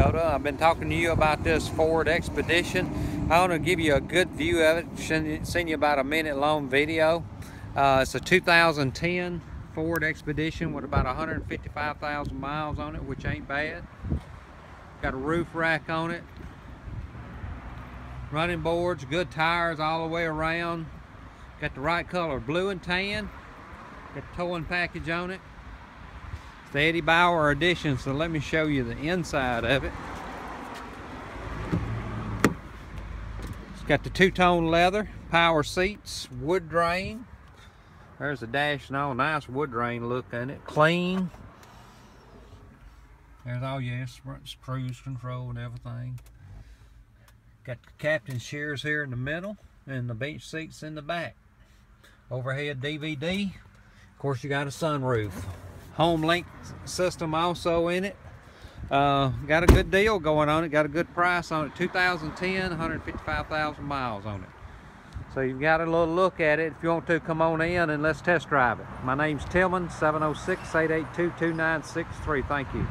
I've been talking to you about this Ford Expedition. I want to give you a good view of it. Seen you about a minute long video. Uh, it's a 2010 Ford Expedition with about 155,000 miles on it, which ain't bad. Got a roof rack on it. Running boards, good tires all the way around. Got the right color, blue and tan. Got the towing package on it. It's the Eddie Bauer edition, so let me show you the inside of it. It's got the two-tone leather, power seats, wood grain. There's the dash and all, nice wood grain look in it, clean. There's all your instruments, cruise control and everything. Got the captain's chairs here in the middle and the bench seats in the back. Overhead DVD. Of course, you got a sunroof. Home link system also in it. Uh, got a good deal going on it. Got a good price on it. 2010, 155,000 miles on it. So you've got a little look at it. If you want to, come on in and let's test drive it. My name's Tilmon, 706-882-2963. Thank you.